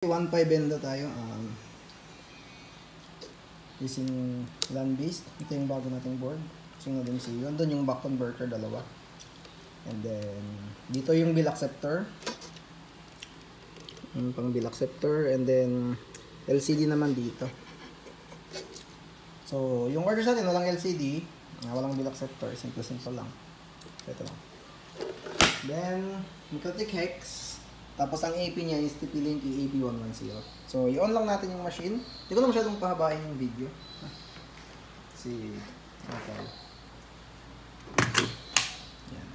1.5 benda tayo. Um, using land-based. Ito yung bago nating board. Sunod din si Andun yung back converter, dalawa. And then, dito yung bill acceptor. Yung pang bill acceptor. And then, LCD naman dito. So, yung orders natin, walang LCD. ah, walang bill acceptor. Simple-simple lang. Ito lang. Then, Mikrotik Hex. Tapos ang AP niya is TP-Link AP110. So, i-on lang natin yung machine. Hindi ko na masyadong pahabain yung video. Si... Okay. Yan.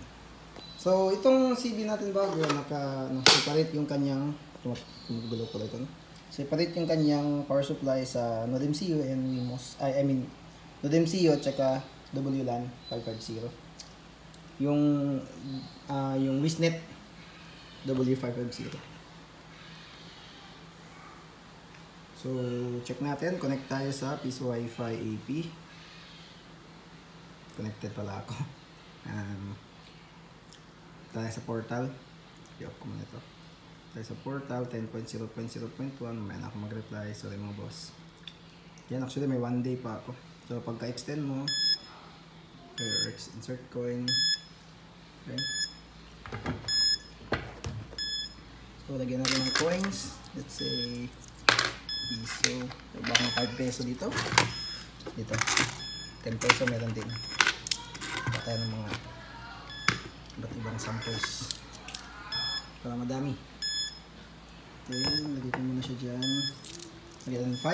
So, itong CB natin bago, naka, ano, separate yung kanyang, tumugulo ko ito, no? Separate yung kanyang power supply sa Node MCU and Wemos, I, I mean, Node MCU at saka WLAN 550. Yung, ah yung Wisnet W550. So, check natin. Connect tayo sa Piso Wi-Fi AP. Connected pala ako. Um, tayo sa portal. I-off ko muna ito. Tayo sa portal, 10.0.0.1. Mamaya na ako mag-reply. Sorry mga boss. Yan, actually may one day pa ako. So, pagka-extend mo, or insert coin. Okay. So, lagyan natin ng coins. Let's say, piso. So, baka 5 peso dito. Dito. 10 peso meron din. Baka tayo ng mga iba't ibang samples. Para madami. Then, lagyan ko muna siya dyan. Lagyan ng 5.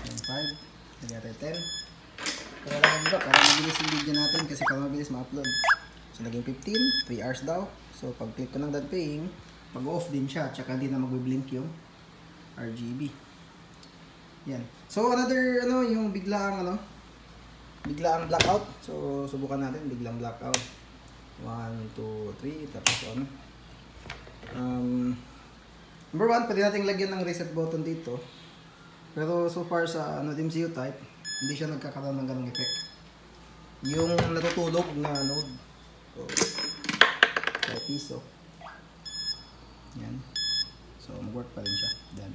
Lagyan 5. Lagyan natin 10. Pero lang ba, para mabilis yung video natin kasi para mabilis ma-upload. So, naging 15, 3 hours daw. So, pag click ko ng done paying, mag-off din siya. Tsaka hindi na mag-blink yung RGB. Yan. So, another, ano, yung biglaang, ano, biglaang blackout. So, subukan natin, biglang blackout. 1, 2, 3, tapos ano. Um, number 1, pwede natin lagyan ng reset button dito. Pero so far sa ano, MCU type, hindi siya nagkakaroon ng ganong effect. Yung natutulog na node, so, kaya piso. Yan. So, mag-work pa rin siya. Then,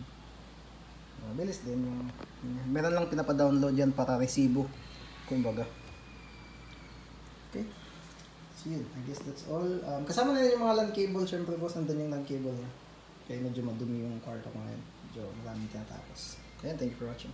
mabilis din yung, meron lang pinapa-download yan para resibo. Kumbaga. Okay. So, yun. I guess that's all. Um, kasama na yung mga LAN cable. Siyempre, boss, nandun yung LAN cable niya. Kaya medyo madumi yung kwarto ko ngayon. Medyo maraming tinatapos. Ayan, thank you for watching.